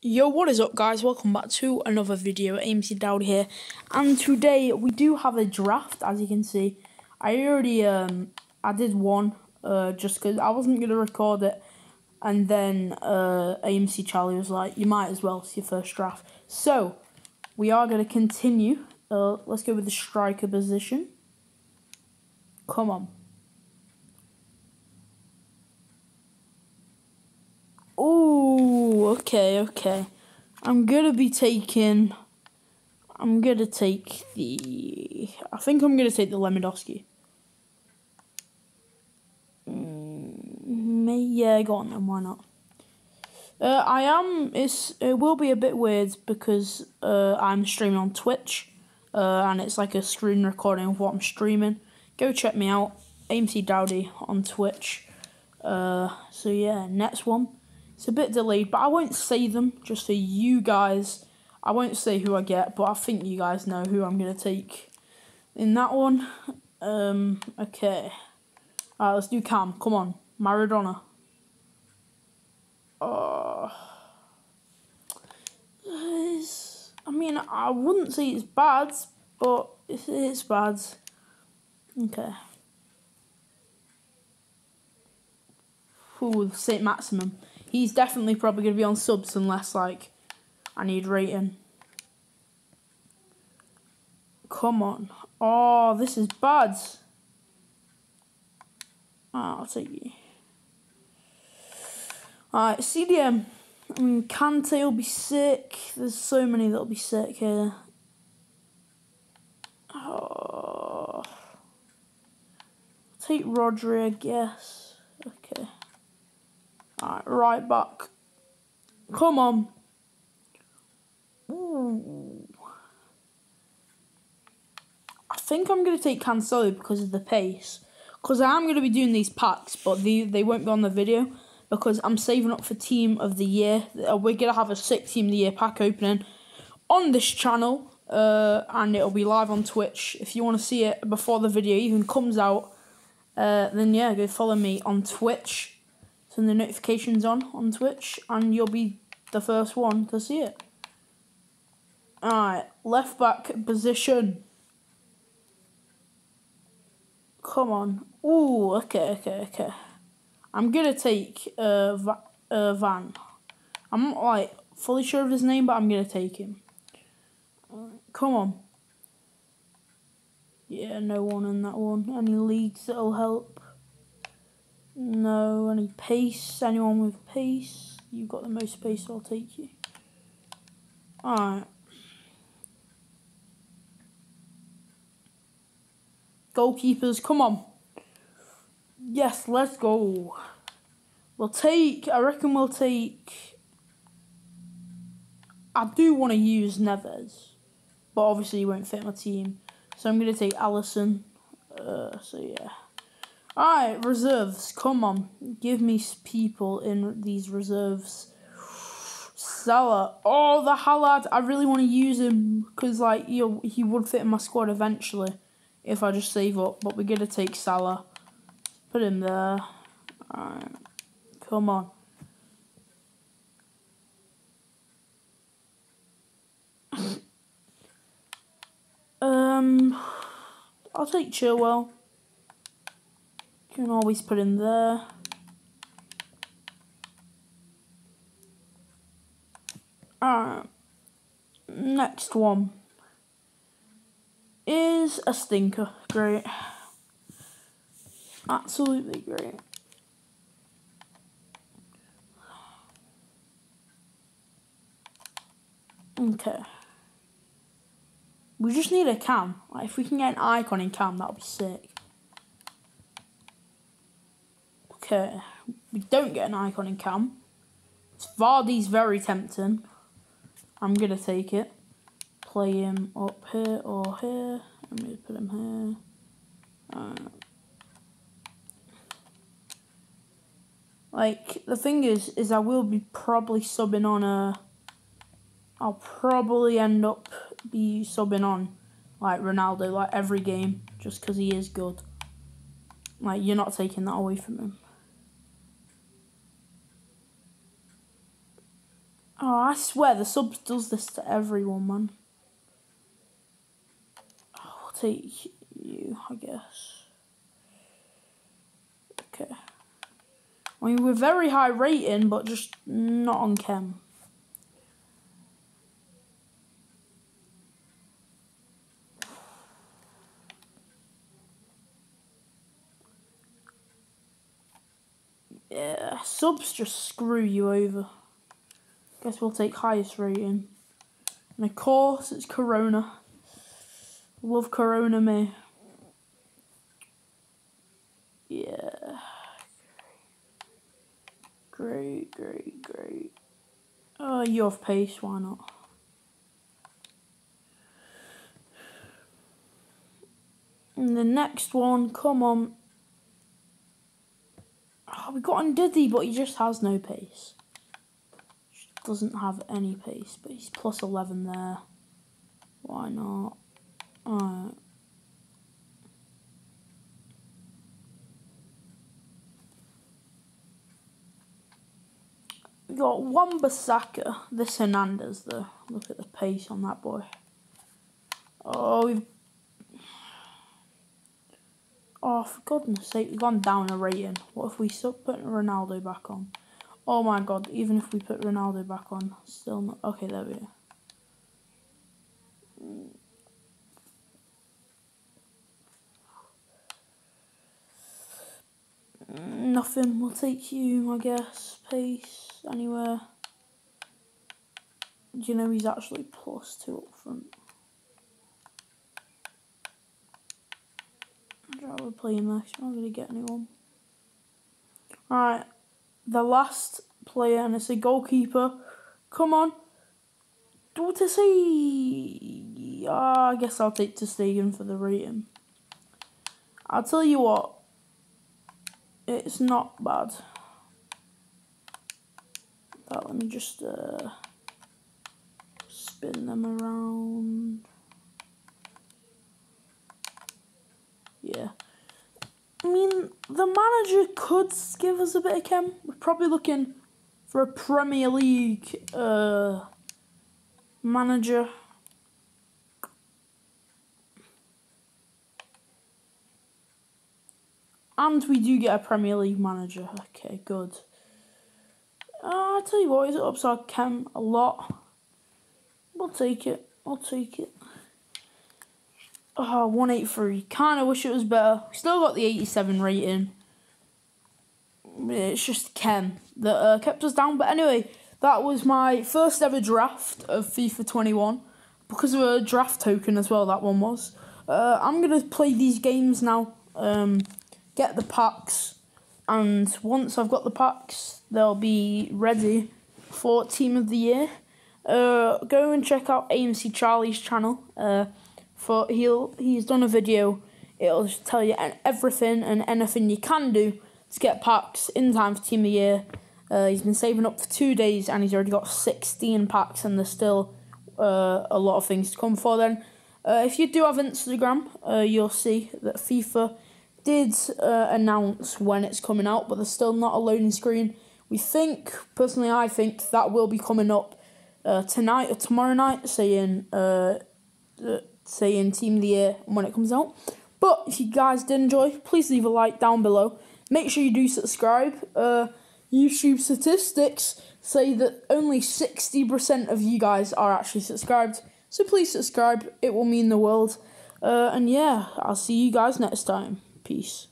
Yo, what is up guys? Welcome back to another video. AMC Dowd here. And today we do have a draft, as you can see. I already, um, I did one, uh, just because I wasn't going to record it. And then, uh, AMC Charlie was like, you might as well, it's your first draft. So, we are going to continue. Uh, let's go with the striker position. Come on. Okay, okay. I'm gonna be taking. I'm gonna take the. I think I'm gonna take the Lewandowski. Mm, yeah, go on then. Why not? Uh, I am. It's. It will be a bit weird because uh, I'm streaming on Twitch, uh, and it's like a screen recording of what I'm streaming. Go check me out, AMC Dowdy on Twitch. Uh, so yeah, next one. It's a bit delayed, but I won't say them just for you guys. I won't say who I get, but I think you guys know who I'm going to take in that one. Um, okay. Alright, let's do Cam. Come on. Maradona. Uh, I mean, I wouldn't say it's bad, but it's bad. Okay. Ooh, Saint-Maximin. He's definitely probably going to be on subs unless, like, I need rating. Come on. Oh, this is bad. Oh, I'll take you. Alright, CDM. I mm, mean, Kante will be sick. There's so many that'll be sick here. Oh. take Rodri, I guess. Okay. Alright, right back. Come on. Ooh. I think I'm going to take Cancelo because of the pace. Because I am going to be doing these packs, but they, they won't be on the video. Because I'm saving up for Team of the Year. Uh, we're going to have a six Team of the Year pack opening on this channel. Uh, and it'll be live on Twitch. If you want to see it before the video even comes out, uh, then yeah, go follow me on Twitch turn the notifications on on Twitch, and you'll be the first one to see it. Alright, left back position. Come on. Ooh, okay, okay, okay. I'm gonna take uh, Va uh, Van. I'm not like fully sure of his name, but I'm gonna take him. come on. Yeah, no one in that one. Any leagues that'll help? No, any pace? Anyone with pace? You've got the most pace, so I'll take you. Alright. Goalkeepers, come on. Yes, let's go. We'll take, I reckon we'll take, I do want to use Neves, but obviously he won't fit my team. So I'm going to take Alisson. Uh, so yeah. Alright, reserves. Come on. Give me people in these reserves. Salah. Oh, the Haaland. I really want to use him because, like, he, he would fit in my squad eventually if I just save up. But we're going to take Salah. Put him there. Alright. Come on. um, I'll take Chilwell. Can always put in there. Alright. Uh, next one is a stinker. Great. Absolutely great. Okay. We just need a cam. Like, if we can get an icon in cam, that would be sick. Okay, we don't get an icon in cam. Vardy's very tempting. I'm going to take it. Play him up here or here. I'm going to put him here. Uh, like, the thing is, is I will be probably subbing on a... I'll probably end up be subbing on, like, Ronaldo, like, every game, just because he is good. Like, you're not taking that away from him. Oh, I swear the subs does this to everyone, man. I'll take you, I guess. Okay. I mean, we're very high rating, but just not on chem. Yeah, subs just screw you over. Guess we'll take highest rating. And of course, it's Corona. Love Corona, me. Yeah. Great, great, great. Oh, you have pace, why not? And the next one, come on. Oh, we got Ndidi, but he just has no pace. Doesn't have any pace, but he's plus 11 there. Why not? Alright. Got Wan-Bissaka. This Hernandez, though. Look at the pace on that boy. Oh, we've Oh, for goodness sake, we've gone down a rating. What if we still putting Ronaldo back on? Oh my god, even if we put Ronaldo back on, still not. Okay, there we go. Nothing, we'll take you, I guess. Pace, anywhere. Do you know he's actually plus two up front? I'd rather play him this. I'm not going to get anyone. Alright, the last player, and it's a goalkeeper. Come on. Do to see. I guess I'll take ter Stegen for the rating. I'll tell you what. It's not bad. Let me just uh, spin them around. Yeah. I mean, the manager could give us a bit of chem. We're probably looking for a Premier League uh, manager. And we do get a Premier League manager. Okay, good. Uh, I tell you what, is it upside chem a lot? We'll take it. I'll take it. Oh, 183. Kind of wish it was better. Still got the 87 rating. It's just Ken that uh, kept us down. But anyway, that was my first ever draft of FIFA 21. Because of a draft token as well, that one was. Uh, I'm going to play these games now. Um, get the packs. And once I've got the packs, they'll be ready for Team of the Year. Uh, go and check out AMC Charlie's channel. Uh, for he'll he's done a video. It'll tell you everything and anything you can do to get packs in time for Team of the Year. Uh, he's been saving up for two days and he's already got 16 packs, and there's still uh, a lot of things to come for then. Uh, if you do have Instagram, uh, you'll see that FIFA did uh, announce when it's coming out, but there's still not a loading screen. We think, personally, I think that will be coming up uh, tonight or tomorrow night, saying saying Team of the Year when it comes out. But if you guys did enjoy, please leave a like down below. Make sure you do subscribe. Uh, YouTube statistics say that only 60% of you guys are actually subscribed. So please subscribe, it will mean the world. Uh, and yeah, I'll see you guys next time. Peace.